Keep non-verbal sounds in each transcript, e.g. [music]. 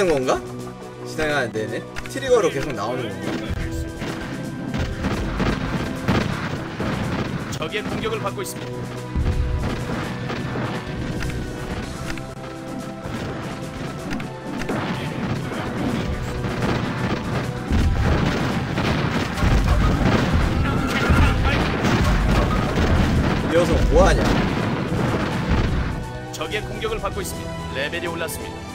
하는 건가? 진행하는 데네 트리거로 계속 나오는 건가? 적의 공격을 받고 있습니다. 이 녀석 뭐하냐 적의 공격을 받고 있습니다. 레벨이 올랐습니다.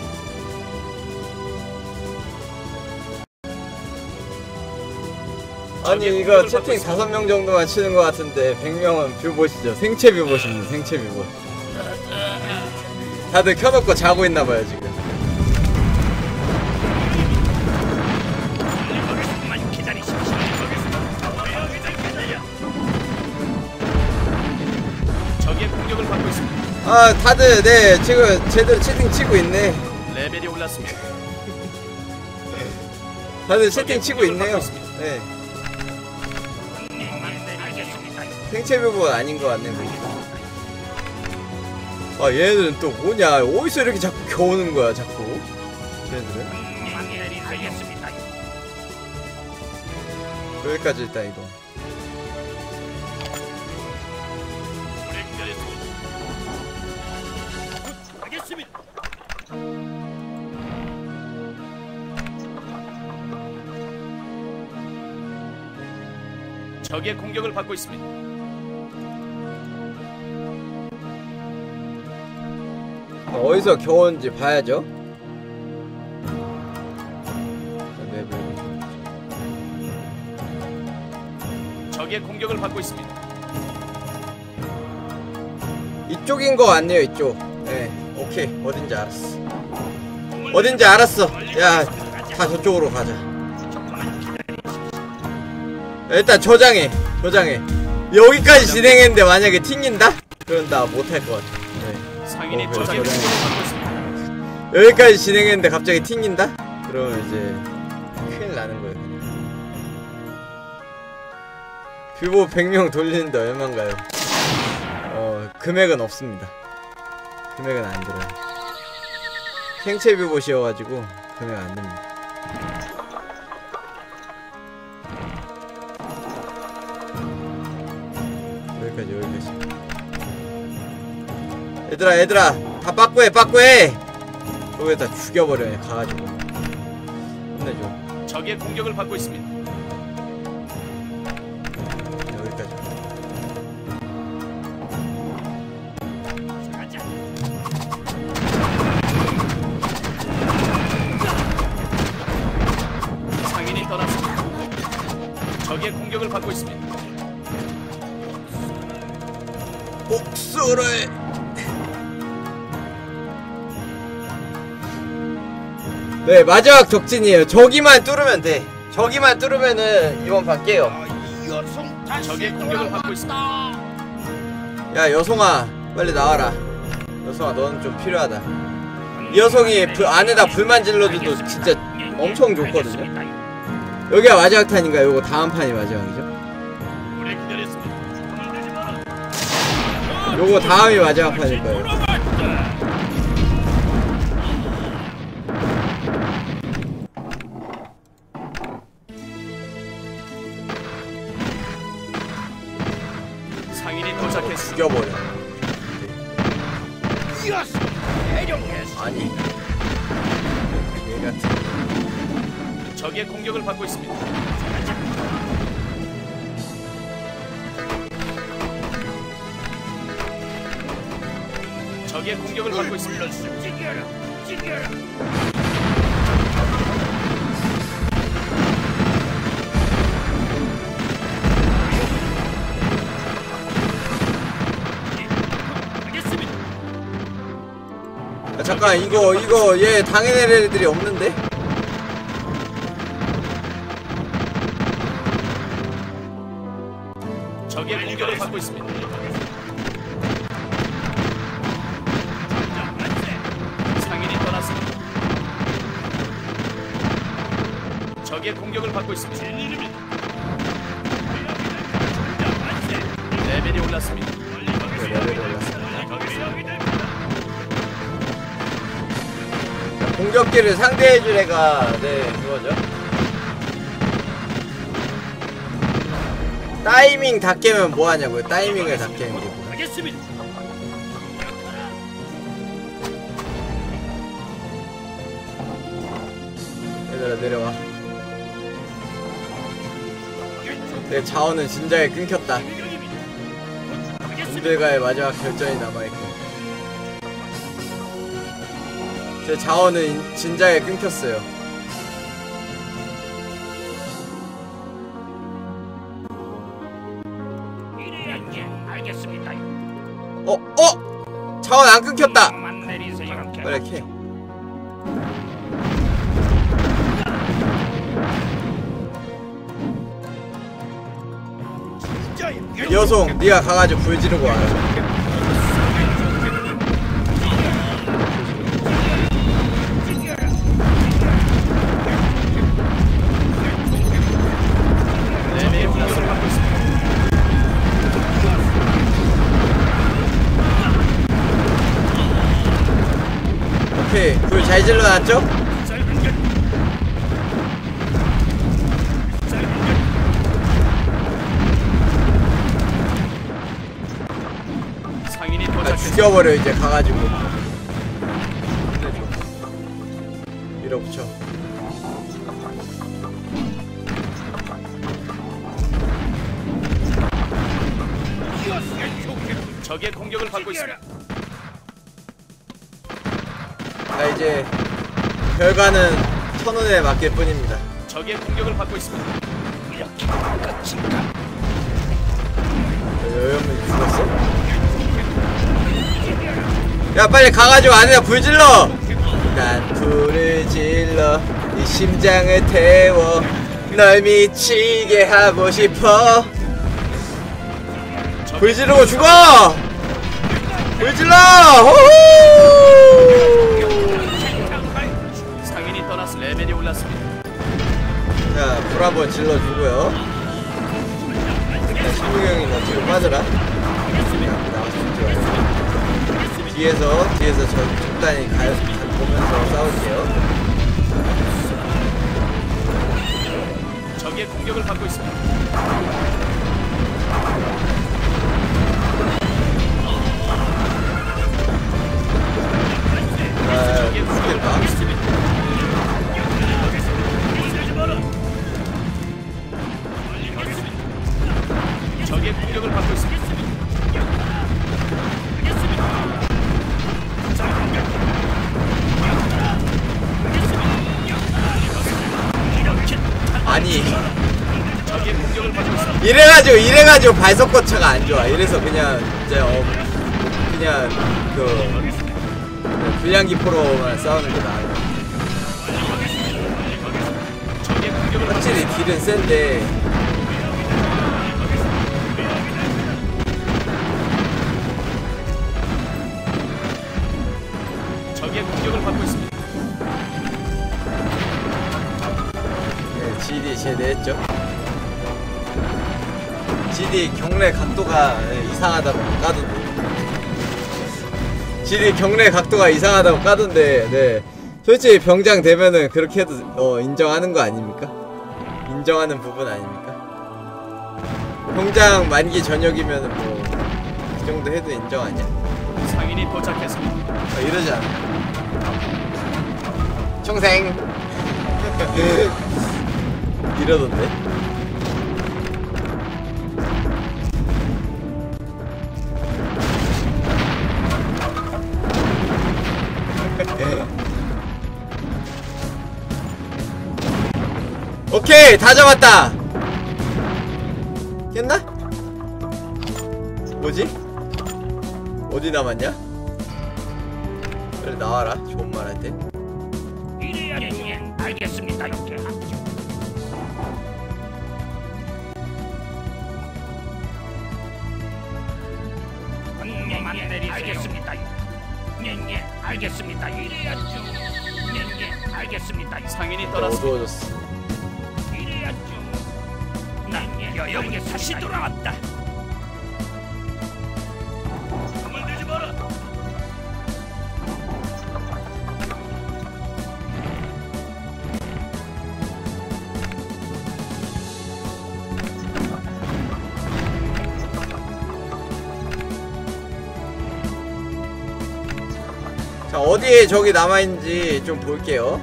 아니 이거 채팅. 다섯 명 정도만 치는 것 같은데 100명은 view bot이죠 생체 view bot입니다 생체 view bot. 다들 켜놓고 자고 있나 봐요 지금 공격을 받고 있습니다. 아 다들 네 지금 제대로 채팅 치고 있네 레벨이 올랐습니다. 다들 채팅 치고 있네요. 네 생체 뷰보 아닌 것 같네 보니까. 아 얘네들은 또 뭐냐? 어디서 이렇게 자꾸 겨우는 거야 자꾸? 쟤네들은? 여기까지 일단 이동. 적의 공격을 받고 있습니다. 어디서 겨우는지 봐야죠. 적의 공격을 받고 있습니다. 이쪽인 거 같네요 이쪽. 네 오케이. 어딘지 알았어. 어딘지 알았어. 야 다 저쪽으로 가자. 일단 저장해 저장해. 여기까지 진행했는데 만약에 튕긴다? 그럼 나 못할 것 같아 네. 상인이 어, 받고 있습니다. 여기까지 진행했는데 갑자기 튕긴다? 그러면 이제 큰일 나는 거예요 뷰보 100명 돌리는데 얼만가요? 어 금액은 없습니다 금액은 안 들어요 생체 뷰보시여가지고 금액 안 됩니다 여기까지 여기까지 얘들아 얘들아 다 빠꾸해 빠꾸해 여기다 죽여버려 얘 가가지고 혼내줘 적의 공격을 받고 있습니다. 여기까지 상인이 떠났습니다. 적의 공격을 받고 있습니다. 복수를 네 마지막 적진이에요. 저기만 뚫으면 돼. 저기만 뚫으면은 이번 판 깨요. 적의 공격을 받고 있습니다. 야 여송아 빨리 나와라. 여송아 너는 좀 필요하다. 이 여성이 불, 안에다 불만 질러줘도 진짜 엄청 좋거든요. 여기가 마지막 탄인가 요거 다음 판이 마지막이죠. 요거 다음이 마지막 판일 거예요 도 잠깐 이거 이거 얘 당해낼 애들이 없는데? 적의 공격을 받고 있습니다. 적의 공격을 받고 있습니다. 공격 공격기를 상대해줄 애가 네 그거죠. 타이밍 다 깨면 뭐하냐고요? 타이밍을 다 깨는 게 뭐야 하겠습니다. 얘들아 내려와. 내 자원은 진작에 끊겼다. 놈들과의 마지막 결전이 남아있고 제 자원은 진작에 끊겼어요 예. 어? 어? 자원 안 끊겼다. 빨리 캐 여송 네가 가가지고 불 지르고 와라 오케이 불잘 질러놨죠? 도착했습니다. 죽여버려 이제 가가지고 밀어붙여 적의 공격을 받고 있습니다. 이제 결과는 천원에 맡길 뿐입니다 적의 공격을 받고 있습니다. 여염이 죽었어? 야 빨리 가가지고 안에다 불 질러! 난 불을 질러 네 심장을 태워 널 미치게 하고 싶어 불 지르고 죽어! 불 질러! 호호! 자, 불 한번 질러주고요. 자, 신우이 형이 너 뒤로 빠져라. 뒤에서, 뒤에서 저 적당히 가, 보면서 싸울게요. 적의 공격을 받고 있습니다. 아, 죽겠다. 적의 공격을 받고 있습니다. 아니. 이래가지고, 이래가지고 발석 거차가 안 좋아. 이래서 그냥, 이제, 어, 그냥, 그, 그 불량기 포로만 싸우는 게 나아요. 확실히. 딜은 센데, 제대했죠. GD 경례 각도가 네, 이상하다고 까던데. GD 경례 각도가 이상하다고 까던데, 네. 솔직히 병장 되면은 그렇게 해도 어, 인정하는 거 아닙니까? 인정하는 부분 아닙니까? 병장 만기 전역이면은 뭐, 그 정도 해도 인정 아니야? 상인이 도착했습니다. 어, 이러지 않아. 총생! [laughs] 이러던데? [laughs] 오케이! 다 잡았다! 깼나? 뭐지? 어디 남았냐? 빨리 나와라 좋은 말 할 때. 이래야 예, 알겠습니다. 이렇게 알겠습니다. 예, 예, 알겠습니다. 이래야죠. 예, 예, 알겠습니다. 상인이 나 떠났습니다. 어두워졌어. 이래야죠. 난 예, 여기 다시 돌아왔다. 어디에 적이 남아있는지 좀 볼게요.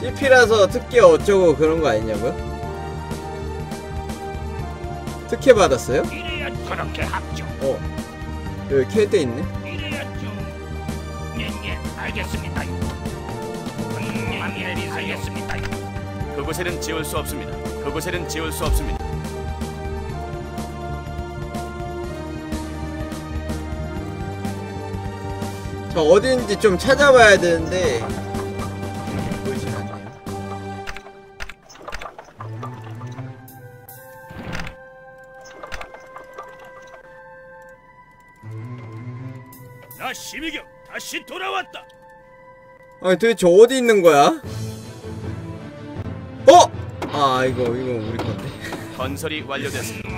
CP라서 특혜 어쩌고 그런 거 아니냐고요? 특혜 받았어요? 그렇게 합죠. 어 여기 캘때 있네 이래야죠. 예예 알겠습니다. 음, 예, 알겠습니다. 그곳에는 지울 수 없습니다. 그곳에는 지울 수 없습니다. 저 어딘지 좀 찾아봐야 되는데 나 심의경 다시 돌아왔다. 아니 도대체 어디 있는 거야? 어? 아 이거 이거 우리 건데 건설이 완료됐습니다.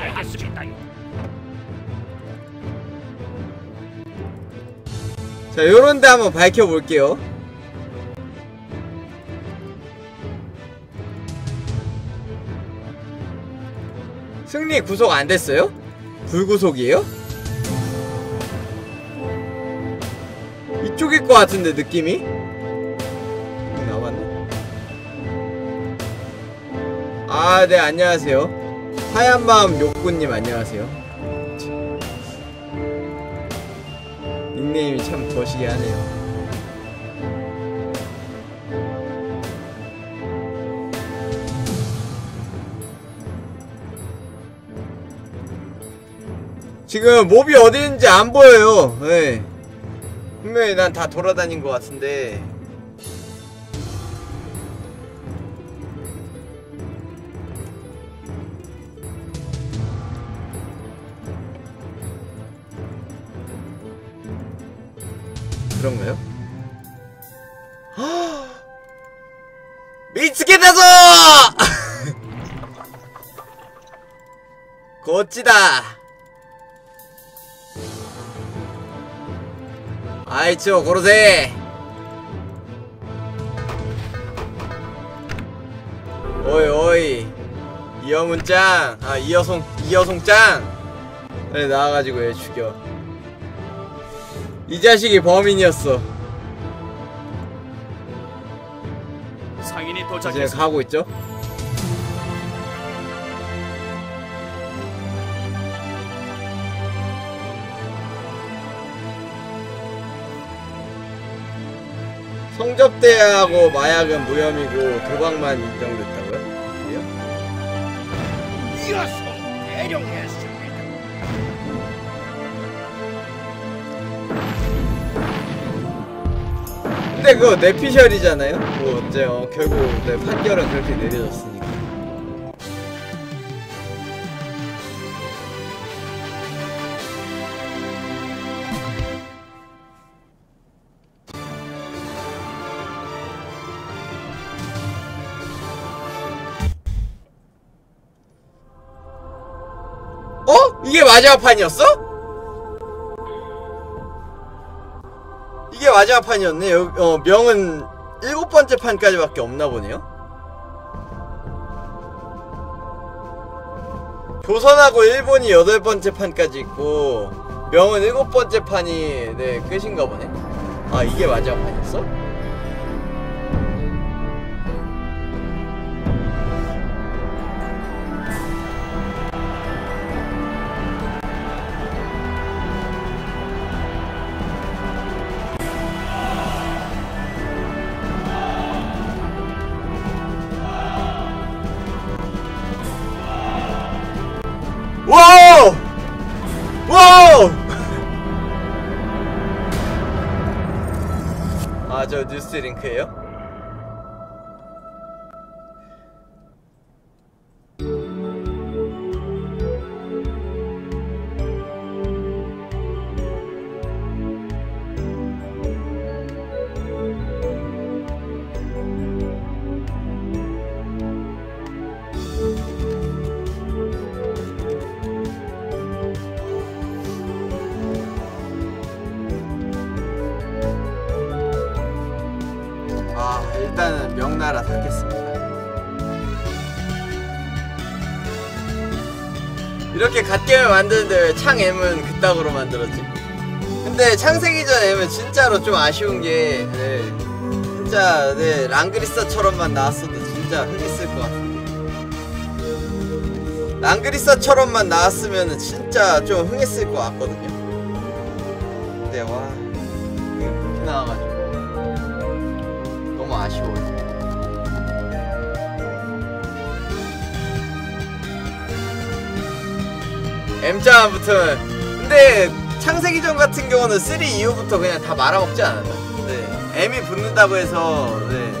알겠습니다. 자 요런데 한번 밝혀볼게요 승리 구속 안 됐어요? 불구속이에요? 이쪽일 것 같은데 느낌이? 나왔네. 아네 안녕하세요. 하얀마음 욕구님 안녕하세요. 닉네임이 참 거시기 하네요. 지금 몹이 어디 있는지 안 보여요. 네. 분명히 난 다 돌아다닌 것 같은데 그런가요? [gasps] 미치겠다ぞ! [laughs] 고치다! 아이치오 고르세! 오이 오이 이여문짱 아 이여송 이여송짱 그래 나와가지고 얘 죽여 이 자식이 범인이었어 상인이 이제 도착했습니다. 가고 있죠? 성접대하고 마약은 무혐의고 도박만 인정됐다고요? 그래요? 이어서 대령했습니다. 근데 그거 내피셜이잖아요? 뭐 어째 어, 결국 내 판결은 그렇게 내려졌으니까 어? 이게 마지막 판이었어? 이게 마지막 판이었네. 여, 어, 명은 일곱 번째 판까지밖에 없나 보네요. 조선하고 일본이 여덟 번째 판까지 있고 명은 일곱 번째 판이 네 끝인가 보네. 아 이게 마지막 판이었어? 저 뉴스 링크예요? 만드는데 왜 창 M은 그따구로 만들었지? 근데 창세기 전 M은 진짜로 좀 아쉬운 게 네, 진짜 네 랑그리서처럼만 나왔어도 진짜 흥했을 것 같은데 랑그리서처럼만 나왔으면 진짜 좀 흥했을 것 같거든요. 근데 와 이게 그렇게 나와가지고 너무 아쉬워요 M자 붙으면 근데 창세기전 같은 경우는 3 이후부터 그냥 다 말아먹지 않았나? 네 M이 붙는다고 해서 네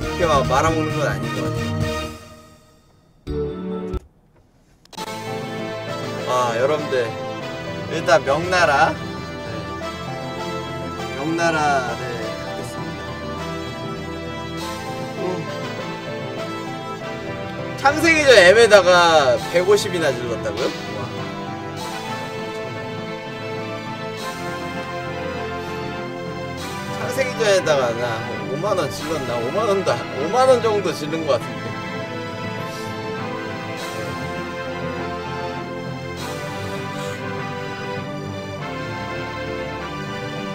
그렇게 막 말아먹는 건 아닌 것 같아요 아 여러분들 일단 명나라 네. 명나라 네 오. 창세기전 M에다가 150이나 질렀다고요? 와. 창세기전에다가 나 5만원 질렀나? 5만원도 5만원 정도 질른 것 같은데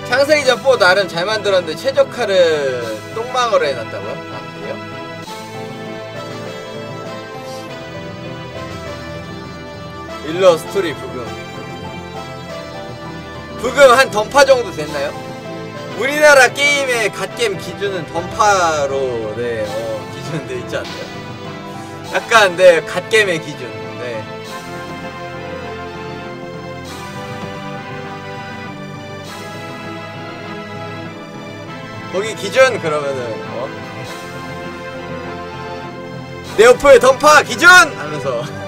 창세기전 4 나름 잘 만들었는데 최적화를 똥망으로 해놨다고요? 아 그래요? 일러 스토리 부금 부금 한 던파 정도 됐나요? 우리나라 게임의 갓겜 기준은 던파로 네 어, 기준 돼 있지 않나요? 약간 네 갓겜의 기준 네 거기 기준 그러면은 어? [laughs] 네오플 던파 기준 하면서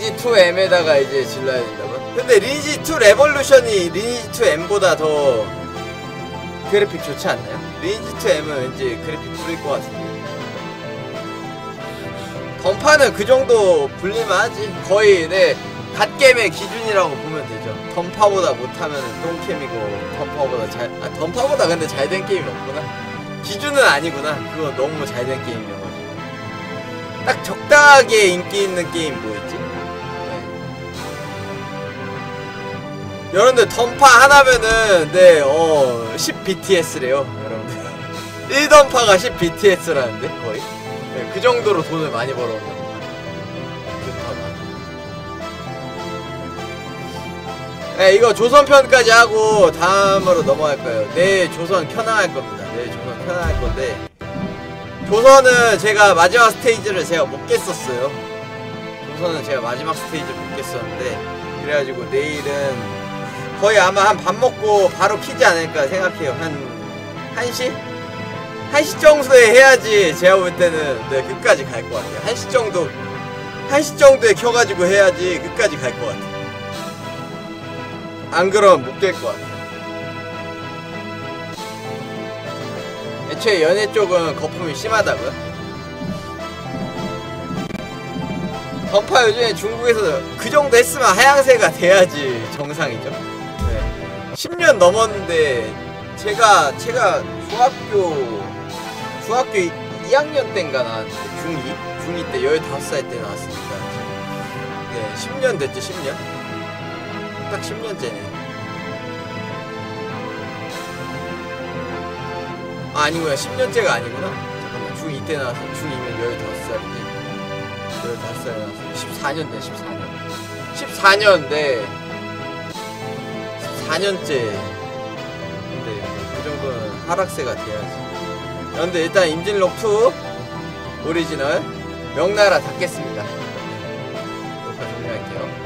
리니지 2M에다가 이제 질러야 된다고? 근데 리니지 2 레볼루션이 리니지 2M보다 더 그래픽 좋지 않나요? 리니지 2M은 왠지 그래픽 구릴 것 같은데 던파는 그 정도 불릴만 하지 거의 내 갓겜의 기준이라고 보면 되죠 던파보다 못하면 똥겜이고 던파보다 잘.. 아 던파보다 근데 잘 된 게임이 없구나 기준은 아니구나 그거 너무 잘 된 게임이어가지고 딱 적당하게 인기 있는 게임 뭐였지? 여러분들 던파 하나면은 네어 10BTS래요 여러분들. [laughs] 1던파가 10BTS라는데 거의? 네, 그 정도로 돈을 많이 벌어온 겁니다 던파가 네 이거 조선편까지 하고 다음으로 넘어갈 거예요. 내일 조선 켜나갈 겁니다. 내일 조선 켜나갈 건데. 조선은 제가 마지막 스테이지를 제가 못 깼었어요. 조선은 제가 마지막 스테이지를 못 깼었는데 그래가지고 내일은 거의 아마 한 밥 먹고 바로 키지 않을까 생각해요. 한 1시? 1시 정도에 해야지 제가 볼 때는 네, 끝까지 갈 것 같아요. 1시 정도 1시 정도에 켜가지고 해야지 끝까지 갈 것 같아요. 안 그러면 못 깰 것 같아요. 애초에 연애 쪽은 거품이 심하다고요? 던파 요즘에 중국에서 그 정도 했으면 하향세가 돼야지 정상이죠. 네. 10년 넘었는데 제가 제가 중학교 중학교 2학년 때인가 나왔는데 중2 중2 때 15살 때 나왔으니까 네 10년 됐죠 10년 딱 10년째네 아, 아니구나. 10년째가 아니구나. 잠깐만. 중2 때 나와서 중2면 15살이지. 15살에 나와서 14년 돼, 14년. 14년, 네. 14년째. 근데 그 정도는 하락세가 돼야지. 그런데 일단 임진록 2 오리지널 명나라 닫겠습니다. 녹화 종료할게요.